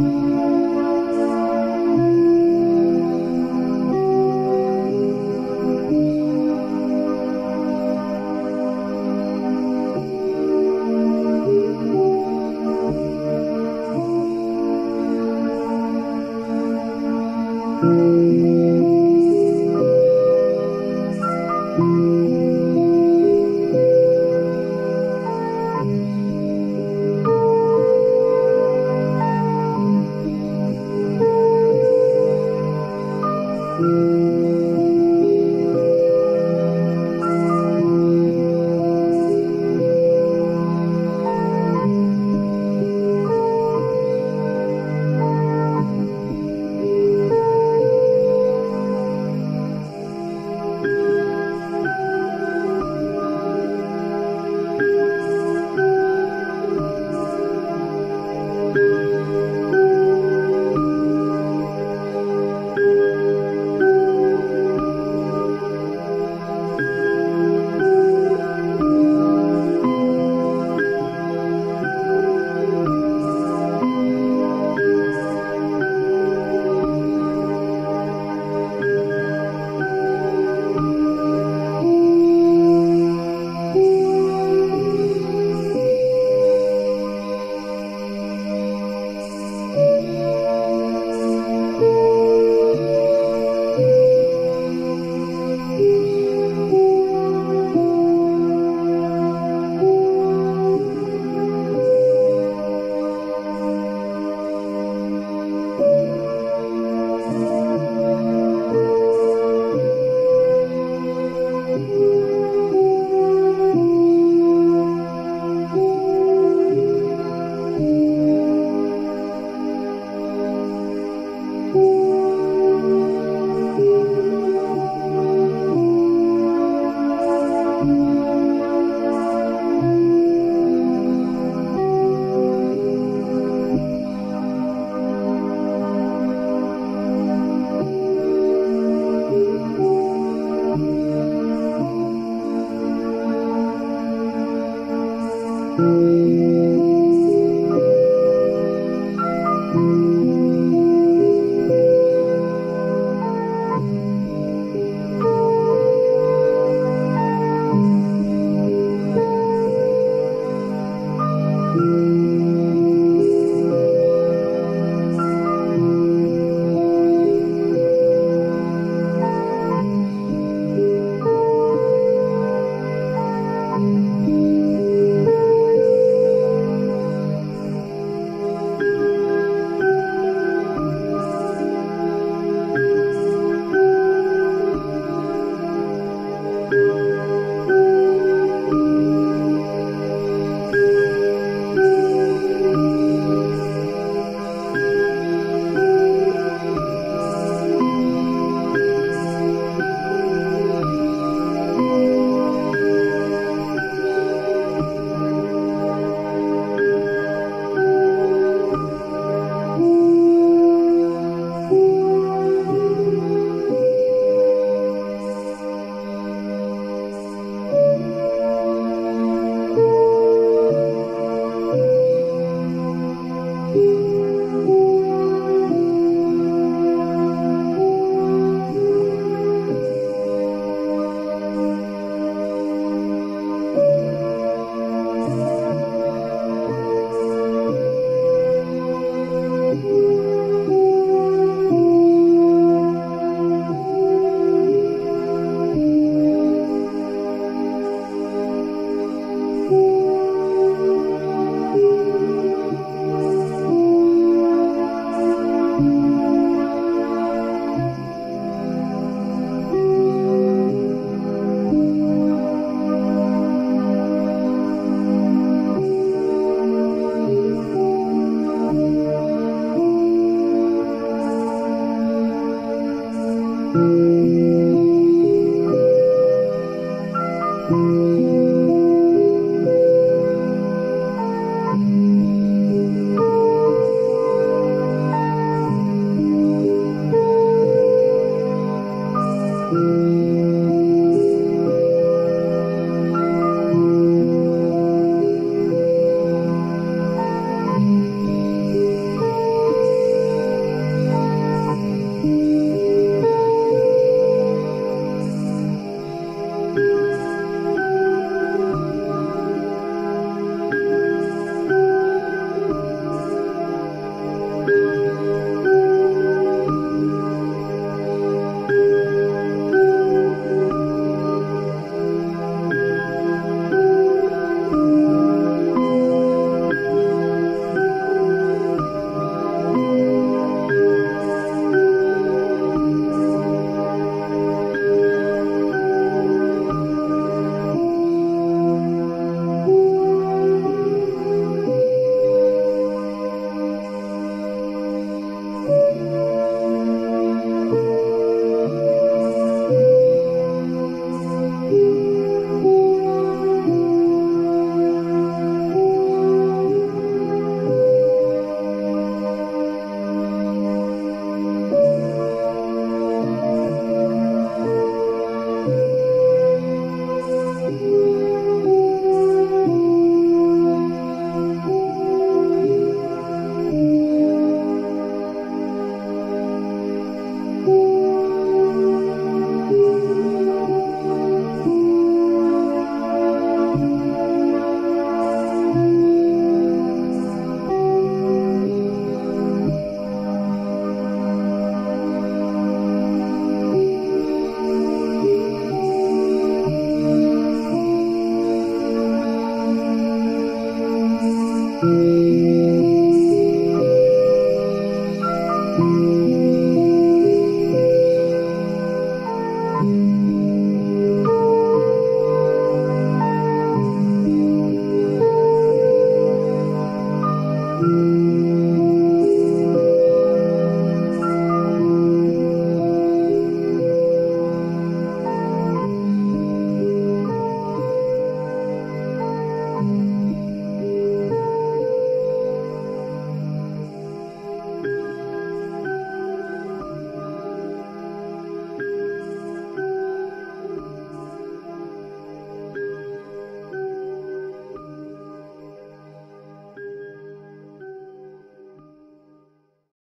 Música